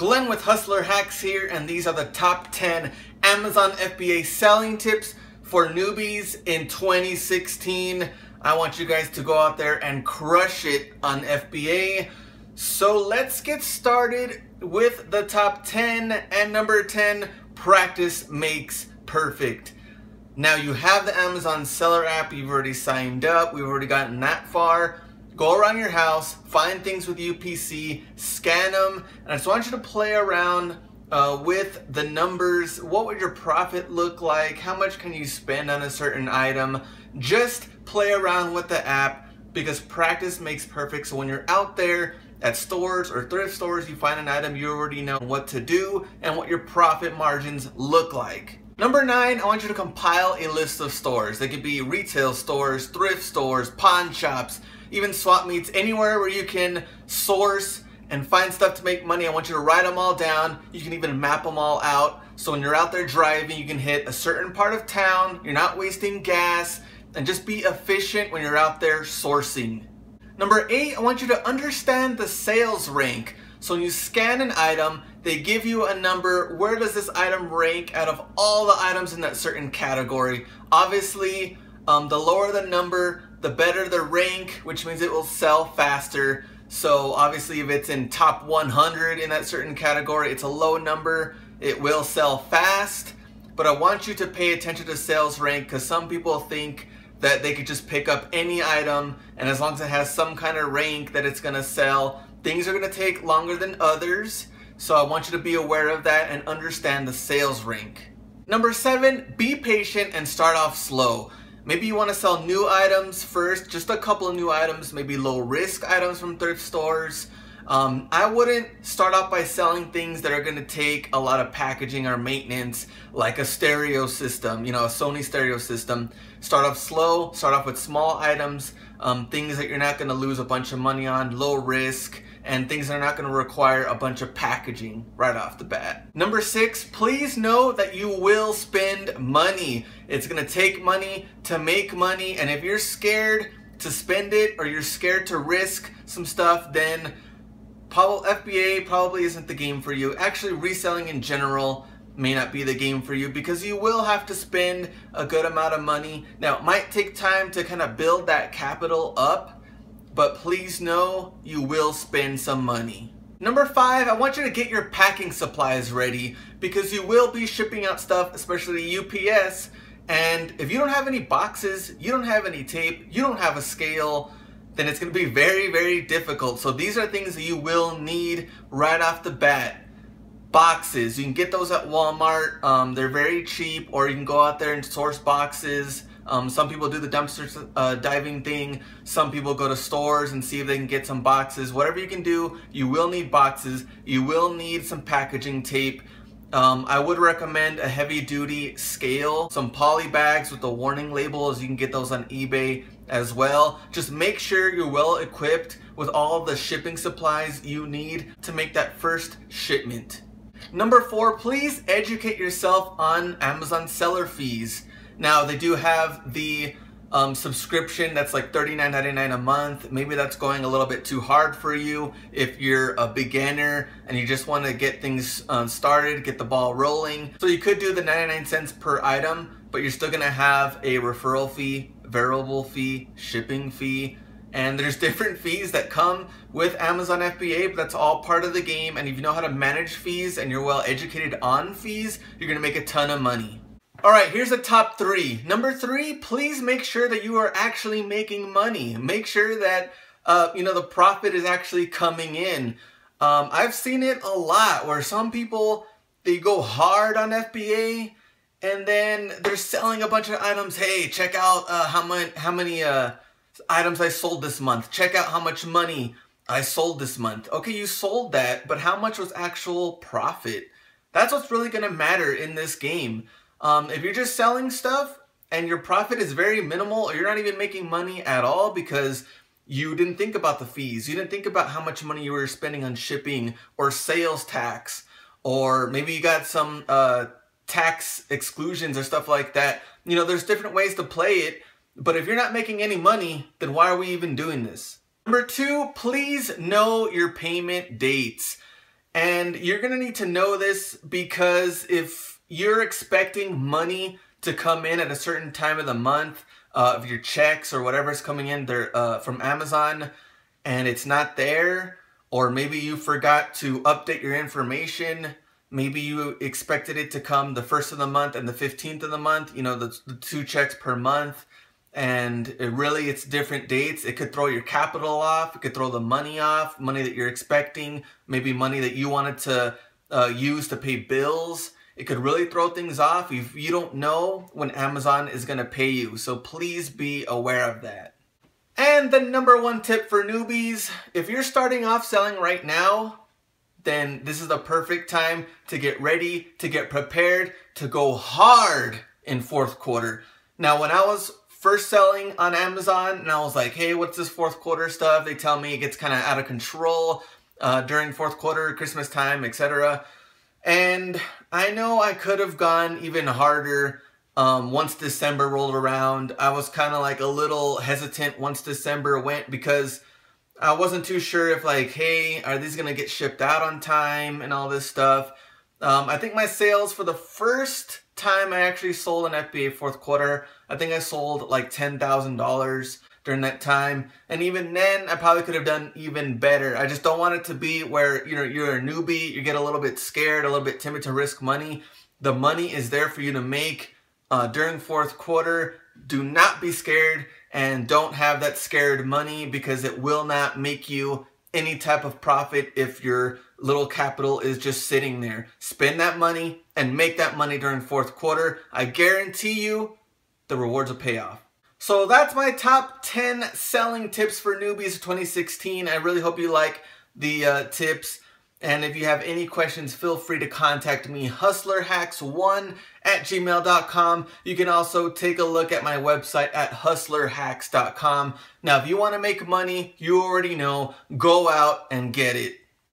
Glenn with Hustler Hacks here, and these are the top 10 Amazon FBA selling tips for newbies in 2016. I want you guys to go out there and crush it on FBA. So let's get started with the top 10 and number 10, practice makes perfect. Now you have the Amazon seller app, you've already signed up, we've already gotten that far go around your house, find things with UPC, scan them, and I just want you to play around uh, with the numbers. What would your profit look like? How much can you spend on a certain item? Just play around with the app because practice makes perfect. So when you're out there at stores or thrift stores, you find an item, you already know what to do and what your profit margins look like. Number nine, I want you to compile a list of stores. They could be retail stores, thrift stores, pawn shops, even swap meets, anywhere where you can source and find stuff to make money. I want you to write them all down. You can even map them all out. So when you're out there driving, you can hit a certain part of town. You're not wasting gas and just be efficient when you're out there sourcing. Number eight, I want you to understand the sales rank. So when you scan an item, they give you a number. Where does this item rank out of all the items in that certain category? Obviously, um, the lower the number, the better the rank, which means it will sell faster. So obviously if it's in top 100 in that certain category, it's a low number, it will sell fast. But I want you to pay attention to sales rank because some people think that they could just pick up any item and as long as it has some kind of rank that it's gonna sell, things are gonna take longer than others. So I want you to be aware of that and understand the sales rank. Number seven, be patient and start off slow. Maybe you want to sell new items first, just a couple of new items, maybe low risk items from thrift stores. Um, I wouldn't start off by selling things that are going to take a lot of packaging or maintenance, like a stereo system, you know, a Sony stereo system. Start off slow, start off with small items, um, things that you're not going to lose a bunch of money on, low risk, and things that are not going to require a bunch of packaging right off the bat. Number six, please know that you will spend money. It's going to take money to make money, and if you're scared to spend it or you're scared to risk some stuff, then FBA probably isn't the game for you. Actually, reselling in general may not be the game for you because you will have to spend a good amount of money. Now, it might take time to kind of build that capital up, but please know you will spend some money. Number five, I want you to get your packing supplies ready because you will be shipping out stuff, especially UPS. And if you don't have any boxes, you don't have any tape, you don't have a scale, then it's gonna be very, very difficult. So these are things that you will need right off the bat. Boxes, you can get those at Walmart. Um, they're very cheap, or you can go out there and source boxes. Um, some people do the dumpster uh, diving thing. Some people go to stores and see if they can get some boxes. Whatever you can do, you will need boxes. You will need some packaging tape. Um, I would recommend a heavy duty scale, some poly bags with the warning labels. You can get those on eBay as well. Just make sure you're well equipped with all the shipping supplies you need to make that first shipment. Number four, please educate yourself on Amazon seller fees. Now they do have the um, subscription that's like $39.99 a month. Maybe that's going a little bit too hard for you if you're a beginner and you just want to get things um, started, get the ball rolling. So you could do the 99 cents per item, but you're still going to have a referral fee, variable fee, shipping fee, and there's different fees that come with Amazon FBA, but that's all part of the game. And if you know how to manage fees and you're well educated on fees, you're gonna make a ton of money. All right, here's the top three. Number three, please make sure that you are actually making money. Make sure that, uh, you know, the profit is actually coming in. Um, I've seen it a lot where some people, they go hard on FBA and then they're selling a bunch of items. Hey, check out uh, how, many, how many uh, items I sold this month. Check out how much money I sold this month. Okay, you sold that, but how much was actual profit? That's what's really to matter in this game. Um, if you're just selling stuff and your profit is very minimal or you're not even making money at all because you didn't think about the fees, you didn't think about how much money you were spending on shipping or sales tax, or maybe you got some uh, tax exclusions or stuff like that. You know, there's different ways to play it, but if you're not making any money, then why are we even doing this? Number two, please know your payment dates. And you're to need to know this because if you're expecting money to come in at a certain time of the month, uh, of your checks or whatever's coming in there uh, from Amazon, and it's not there, or maybe you forgot to update your information, maybe you expected it to come the first of the month and the 15th of the month, you know, the, the two checks per month, and it really it's different dates. It could throw your capital off, it could throw the money off, money that you're expecting, maybe money that you wanted to uh, use to pay bills. It could really throw things off if you don't know when Amazon is going to pay you. So please be aware of that. And the number one tip for newbies, if you're starting off selling right now, then this is the perfect time to get ready, to get prepared, to go hard in fourth quarter. Now, when I was first selling on Amazon and I was like, hey, what's this fourth quarter stuff? They tell me it gets kind of out of control uh, during fourth quarter, Christmas time, etc. And I know I could have gone even harder um, once December rolled around. I was kind of like a little hesitant once December went because I wasn't too sure if like, hey, are these going to get shipped out on time and all this stuff. Um, I think my sales for the first time I actually sold an FBA fourth quarter, I think I sold like $10,000 during that time. And even then, I probably could have done even better. I just don't want it to be where you know you're a newbie, you get a little bit scared, a little bit timid to risk money. The money is there for you to make uh, during fourth quarter. Do not be scared and don't have that scared money because it will not make you any type of profit if your little capital is just sitting there. Spend that money and make that money during fourth quarter. I guarantee you the rewards will pay off. So that's my top 10 selling tips for newbies 2016. I really hope you like the uh, tips. And if you have any questions, feel free to contact me, hustlerhacks1 at gmail.com. You can also take a look at my website at hustlerhacks.com. Now, if you want to make money, you already know, go out and get it.